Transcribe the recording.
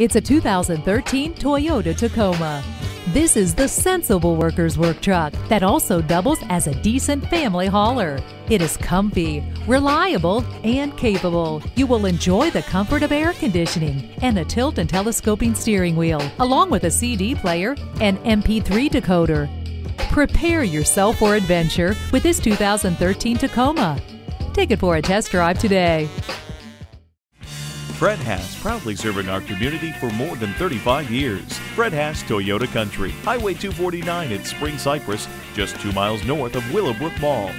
It's a 2013 Toyota Tacoma. This is the sensible worker's work truck that also doubles as a decent family hauler. It is comfy, reliable, and capable. You will enjoy the comfort of air conditioning and a tilt and telescoping steering wheel, along with a CD player and MP3 decoder. Prepare yourself for adventure with this 2013 Tacoma. Take it for a test drive today. Fred Haas, proudly serving our community for more than 35 years. Fred Haas Toyota Country, Highway 249 at Spring Cypress, just two miles north of Willowbrook Mall.